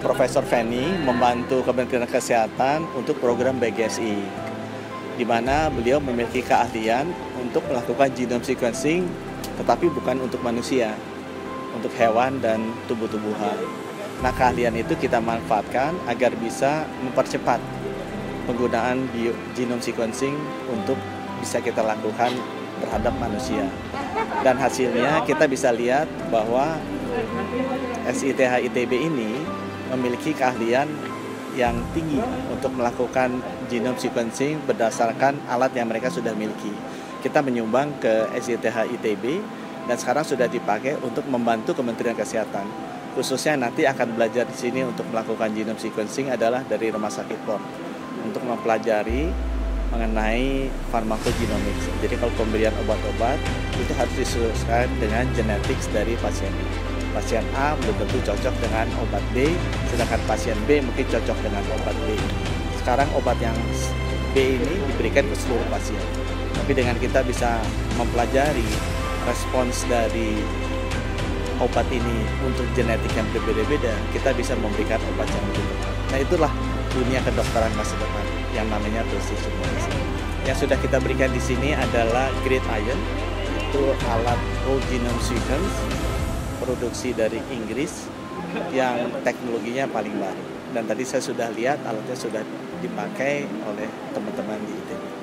Profesor Feni membantu Kementerian Kesehatan untuk program BGSI, di mana beliau memiliki keahlian untuk melakukan genome sequencing, tetapi bukan untuk manusia, untuk hewan dan tumbuh-tumbuhan. Nah, keahlian itu kita manfaatkan agar bisa mempercepat penggunaan bio, genome sequencing untuk bisa kita lakukan terhadap manusia. Dan hasilnya kita bisa lihat bahwa SITH ITB ini memiliki keahlian yang tinggi untuk melakukan genome sequencing berdasarkan alat yang mereka sudah miliki. Kita menyumbang ke SITH ITB dan sekarang sudah dipakai untuk membantu Kementerian Kesehatan. Khususnya nanti akan belajar di sini untuk melakukan genome sequencing adalah dari Rumah Sakit POR untuk mempelajari mengenai farmakogenomics. Jadi kalau pemberian obat-obat itu harus disesuaikan dengan genetics dari pasien Pasien A belum tentu cocok dengan obat B, sedangkan pasien B mungkin cocok dengan obat B. Sekarang obat yang B ini diberikan ke seluruh pasien. Tapi dengan kita bisa mempelajari respons dari obat ini untuk genetik yang berbeda-beda, kita bisa memberikan obat yang lebih Nah itulah dunia kedokteran masa depan yang namanya precision medicine. Yang sudah kita berikan di sini adalah Great Iron, itu alat whole genome sequence produksi dari Inggris yang teknologinya paling baru. Dan tadi saya sudah lihat alatnya sudah dipakai oleh teman-teman di ITB.